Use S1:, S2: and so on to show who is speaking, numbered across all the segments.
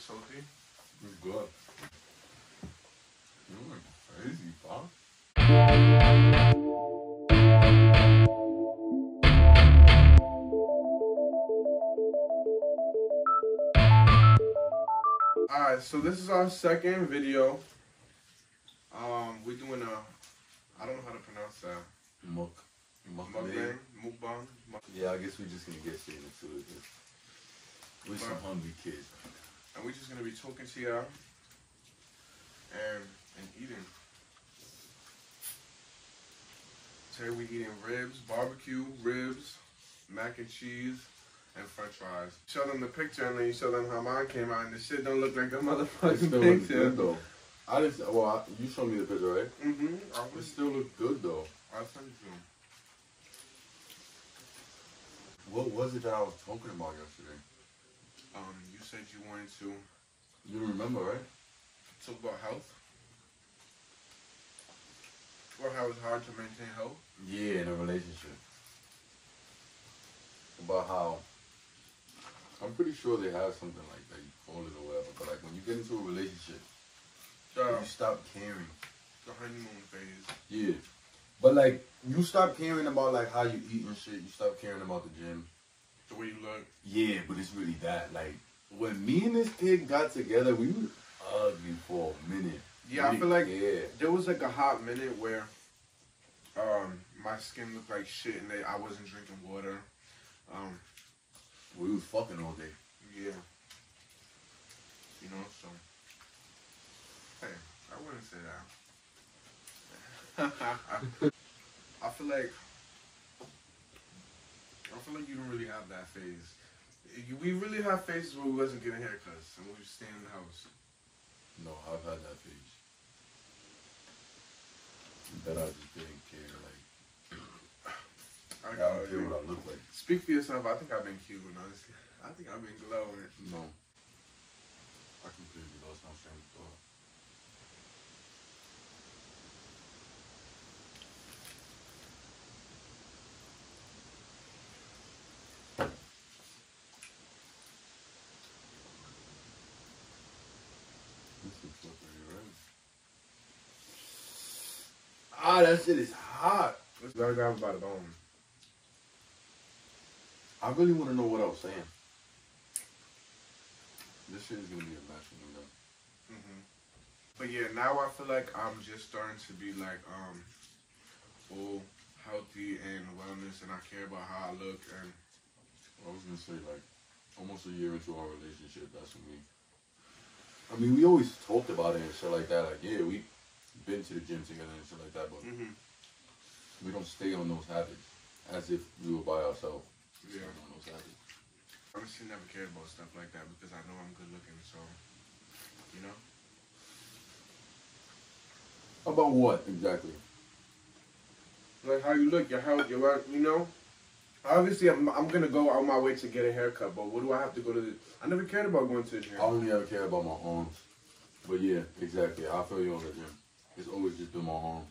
S1: salty.
S2: It's good. You went crazy.
S1: Alright, so this is our second video. Um, we're doing a, I don't know how to pronounce that.
S2: Muk.
S1: Mukbang, mukbang.
S2: Yeah, I guess we're just gonna get straight into it. We're some hungry kids.
S1: And we're just gonna be talking to y'all and and eating. Today we eating ribs, barbecue ribs, mac and cheese, and French fries. Show them the picture and then you show them how mine came out, and the shit don't look like the
S2: It
S1: motherfucking
S2: still looks
S1: picture.
S2: good though. I just well, I, you showed me the picture, right?
S1: Mm-hmm. I
S2: It still look good though.
S1: I'll send it to them.
S2: What was it that I was talking about yesterday?
S1: Um, you said you wanted to
S2: You remember, right?
S1: talk about health. Or how it's hard to maintain health.
S2: Yeah, in a relationship. About how I'm pretty sure they have something like that, you call it or whatever, but like when you get into a relationship, you stop caring.
S1: the honeymoon phase.
S2: Yeah. But like you stop caring about like how you eat and shit, you stop caring about the gym.
S1: The way you look.
S2: Yeah, but it's really that. Like when me and this kid got together, we were ugly for a minute.
S1: Yeah, I feel like
S2: yeah.
S1: there was like a hot minute where um my skin looked like shit and they, I wasn't drinking water. Um,
S2: We was fucking all day.
S1: yeah. You know, so hey, I wouldn't say that. I feel like I feel like you don't really have that phase. We really have phases where we wasn't getting haircuts and we would stay in the house.
S2: No, I've had that phase. That I just didn't care. Like
S1: I,
S2: I don't care what I look like.
S1: Speak for yourself. I think I've been cute, honestly. I think I've been glowing.
S2: No. I completely lost my train of thought. This is fucking right. Ah, that shit is hot.
S1: Let's gotta grab by the bone.
S2: I really want to know what I was saying. This shit is gonna be a mess when I'm done.
S1: hmm But yeah, now I feel like I'm just starting to be like um, all healthy and wellness, and I care about how I look. And
S2: I was gonna say like almost a year into our relationship, that's when we. I mean, we always talked about it and shit like that. Like, yeah, we been to the gym together and shit like that, but
S1: mm-hmm.
S2: we don't stay on those habits as if we were by ourselves.
S1: yeah,
S2: on those habits.
S1: I honestly, never cared about stuff like that because I know I'm good looking. So, you know,
S2: About what exactly?
S1: like how you look, your health, your well- you know. Obviously, I'm, I'm gonna go out my way to get a haircut, but what do I have to go to? The, I never cared about going to the gym.
S2: I only ever care about my arms. But yeah, exactly. I feel you on the gym. It's always just been my arms.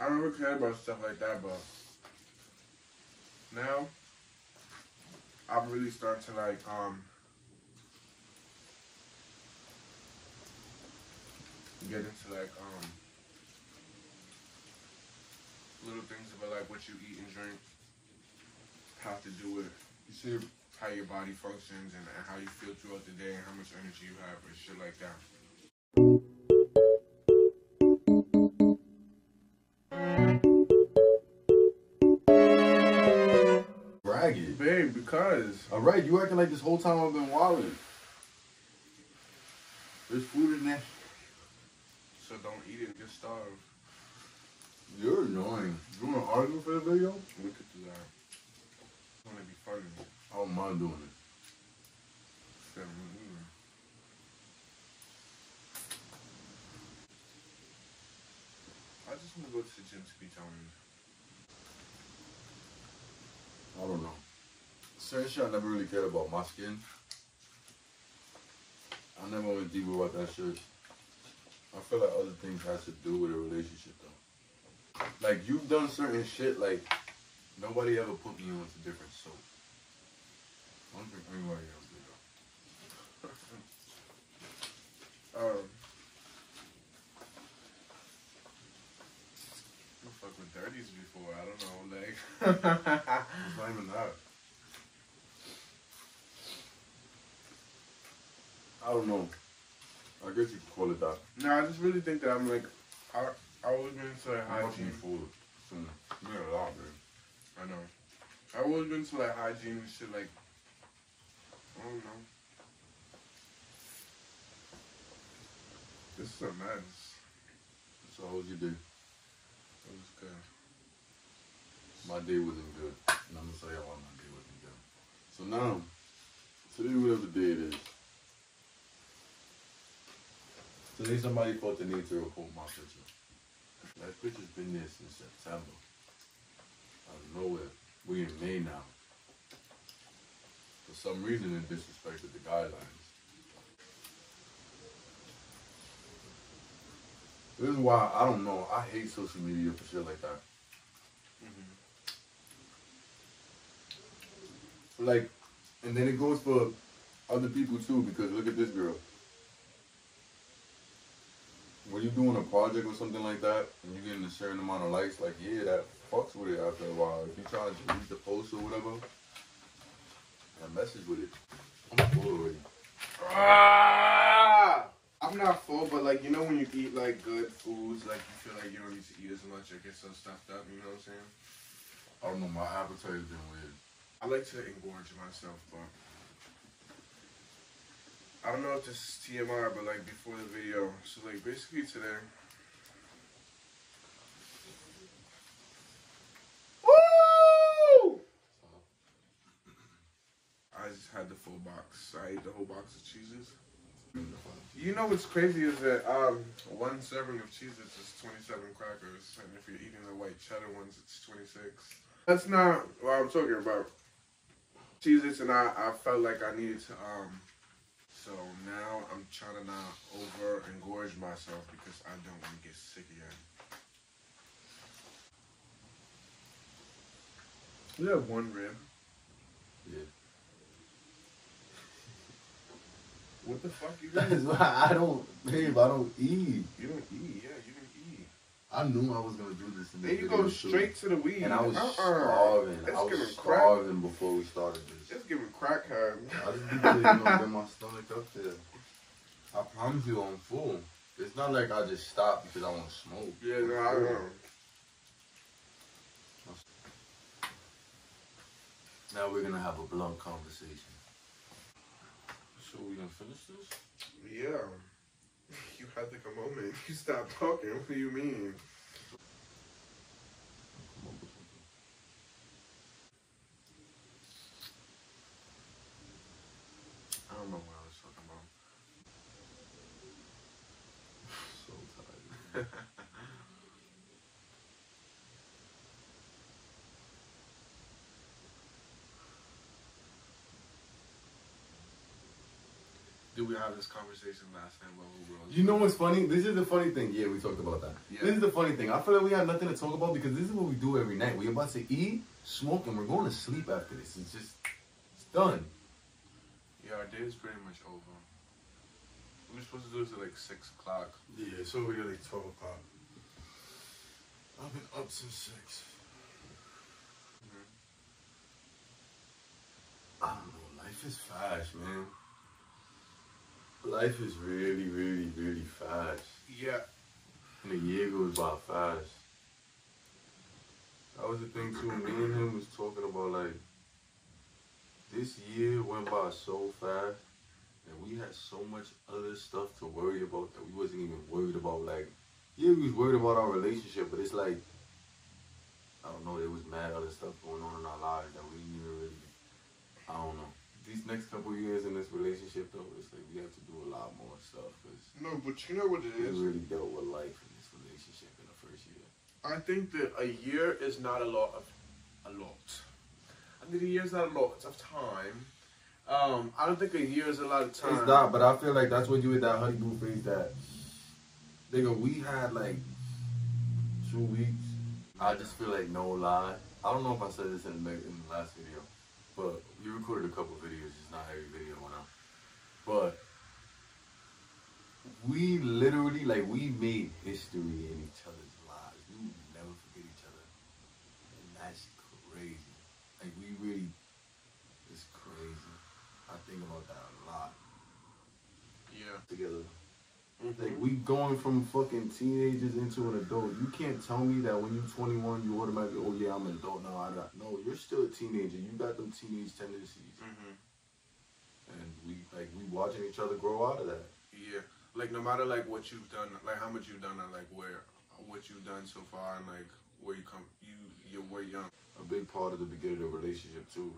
S1: I never cared about stuff like that, but now I'm really starting to like um get into like um little things about like what you eat and drink, how to do it,
S2: You see,
S1: how your body functions, and, and how you feel throughout the day, and how much energy you have, and shit like that.
S2: Bragging.
S1: Babe, because
S2: All right, you acting like this whole time I've been wilding. There's food in there.
S1: so don't eat it, and just starve.
S2: You're annoying. You want to argue for the video?
S1: We could do that. It's gonna be funny.
S2: I don't mind doing it.
S1: Shit, me neither. I just want to go to the gym to be toned.
S2: I don't know. Seriously, I never really cared about my skin. I never went deep about that shit. I feel like other things has to do with a relationship though. Like you've done certain shit like nobody ever put me on to different soap. I don't think anybody else did though. um
S1: I fuck with dirties before, I don't know, like
S2: not even that. I don't know. I guess you could call it that.
S1: no, I just really think that I'm like, I I always been into like
S2: I must be
S1: hygiene.
S2: soon. You got a lot, man.
S1: I know. I always been to like hygiene and shit. Like, I don't know. This is a mess.
S2: So how was your day?
S1: It was good.
S2: My day wasn't good. And I'm gonna say why my day wasn't good. So now, today whatever day it is. Today somebody felt the need to report my picture. That picture's been there since September. Out of nowhere. We in May now. For some reason it disrespected the guidelines. This is why I don't know. I hate social media for shit like that. Mm-hmm. Like, and then it goes for other people too, because look at this girl. When you're doing a project or something like that, and you're getting a certain amount of likes, like, yeah, that fucks with it after a while. If you try to delete the post or whatever, and message with it, I'm full already.
S1: Ah! I'm not full, but like you know when you eat like good foods, like you feel like you don't need to eat as much. I get so stuffed up. You know what I'm saying?
S2: I don't know, my appetite has been weird.
S1: I like to engorge myself, but I don't know if this is TMI, but like before the video, so like basically today. Woo! I just had the full box. I ate the whole box of Cheez-Its. You know what's crazy is that um, one serving of Cheez-Its is 27 crackers, and if you're eating the white cheddar ones, it's 26. That's not what I'm talking about. Cheez-Its and I, I felt like I needed to, um, so now I'm trying to not over engorge myself because I don't want to get sick again. You have one rib.
S2: Yeah.
S1: What the fuck you
S2: why I don't, babe, I don't eat.
S1: You don't eat, yeah, you don't eat.
S2: I knew I was gonna do this in this
S1: you go
S2: too.
S1: straight to the weed.
S2: And I was
S1: Uh-uh.
S2: starving.
S1: It's
S2: I was
S1: giving crack.
S2: starving before we started this.
S1: It's giving crackhead.
S2: I just be putting up in my stomach up there. I promise you I'm full. It's not like I just stopped because I want to smoke.
S1: Yeah, no, I know.
S2: Now we're gonna have a blunt conversation. So we gonna finish this?
S1: Yeah. You had like a moment. You stopped talking. What do you mean?
S2: Come up with something.
S1: I don't know what I was talking about.
S2: So tired.
S1: Did we have this conversation last time about who were
S2: You know what's funny? This is the funny thing. Yeah, we talked about that.
S1: Yeah.
S2: This is the funny thing. I feel like we have nothing to talk about because this is what we do every night. We're about to eat, smoke, and we're going to sleep after this. It's just, it's done.
S1: Yeah, our day is pretty much over. We were supposed to do this at like 6 o'clock.
S2: Yeah, it's over here like 12 o'clock. I've been up since 6. Mm-hmm. I don't know. Life is fast, man. Life is really, really, really fast.
S1: Yeah.
S2: And a year goes by fast. That was the thing too. Me and him was talking about like this year went by so fast and we had so much other stuff to worry about that we wasn't even worried about. Like, yeah, we was worried about our relationship, but it's like I don't know. There was mad other stuff going on in our lives that we didn't even really. I don't know. These next couple years in this relationship though, it's like we have to do a lot more stuff
S1: No, but you know what it
S2: we
S1: is?
S2: really dealt with life in this relationship in the first year.
S1: I think that a year is not a lot of a lot. I think a year is not a lot of time. Um, I don't think a year is a lot of time.
S2: It's not, but I feel like that's what you with that honeymoon phase that nigga we had like two weeks. I just feel like no lie. I don't know if I said this in the, in the last video, but we recorded a couple videos, just not every video went out. But we literally like we made history in each other's lives. We would never forget each other. And that's crazy. Like we really, it's crazy. I think about that a lot.
S1: Yeah.
S2: Together.
S1: Mm-hmm.
S2: Like we going from fucking teenagers into an adult. You can't tell me that when you're 21, you automatically, oh yeah, I'm an adult now. I don't. No, you're still a teenager. You got them teenage tendencies,
S1: Mm-hmm.
S2: and we like we watching each other grow out of that.
S1: Yeah. Like no matter like what you've done, like how much you've done, and like where what you've done so far, and like where you come, you you're way young.
S2: A big part of the beginning of the relationship too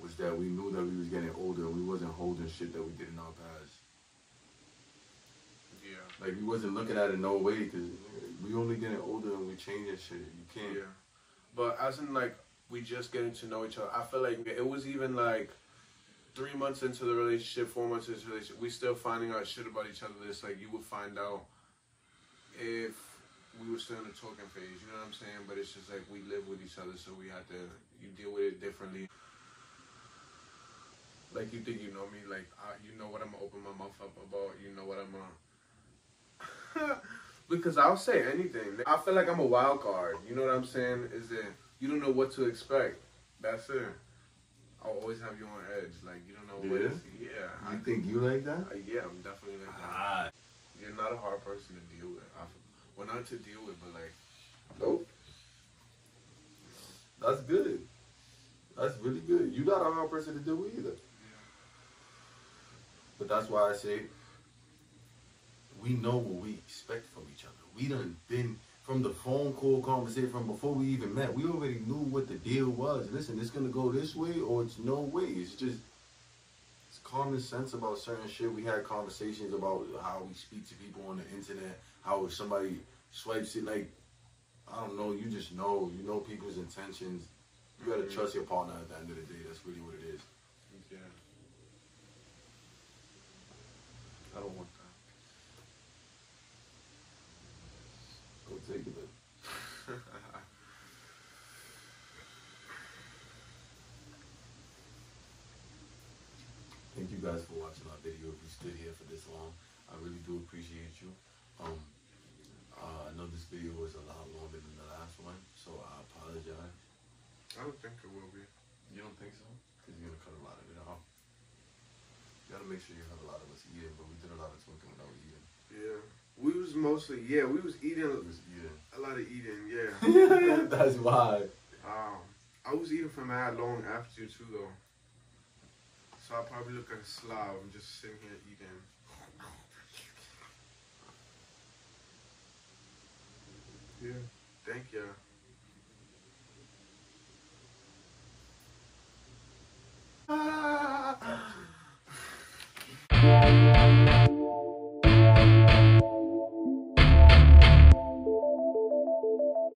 S2: was that we knew that we was getting older and we wasn't holding shit that we did in our past.
S1: Yeah.
S2: Like we wasn't looking at it no way because we only getting older and we changing shit. You can't.
S1: Yeah. But as in like we just getting to know each other, I feel like it was even like three months into the relationship, four months into the relationship, we still finding out shit about each other. It's like you would find out if we were still in the talking phase. You know what I'm saying? But it's just like we live with each other, so we had to you deal with it differently. Like you think you know me, like I, you know what I'm gonna open my mouth up about. You know what I'm gonna. Because I'll say anything. I feel like I'm a wild card. You know what I'm saying? Is that you don't know what to expect. That's it. I'll always have you on edge. Like you don't know what.
S2: Yeah?
S1: It's, yeah. I,
S2: You think you like that?
S1: I, yeah, I'm definitely like that.
S2: Ah.
S1: You're not a hard person to deal with. I, well, not to deal with, but like,
S2: Nope. That's good. That's really good. You're not a hard person to deal with either. But that's why I say we know what we expect from each other. We done been from the phone call conversation from before we even met. We already knew what the deal was. Listen, it's gonna go this way or it's no way. It's just it's common sense about certain shit. We had conversations about how we speak to people on the internet. How if somebody swipes it, like I don't know, you just know. You know people's intentions. You gotta
S1: Mhm.
S2: trust your partner at the end of the day. That's really what it is.
S1: yeah. I don't want that.
S2: Go take it. Thank you guys for watching our video. If you stood here for this long, I really do appreciate you. Um, uh, I know this video was a lot longer than the last one, so I apologize.
S1: I don't think it will be.
S2: You don't think so? Because you're gonna cut a lot of it off. You gotta make sure you have a lot of us eating, but we did a lot of talking without eating.
S1: Yeah. We was mostly yeah. We was eating
S2: It was eating.
S1: a lot of eating. Yeah.
S2: That's why.
S1: Um, I was eating for mad long after you too, though. So I probably look like a slob. I'm just sitting here eating. Yeah. Thank you.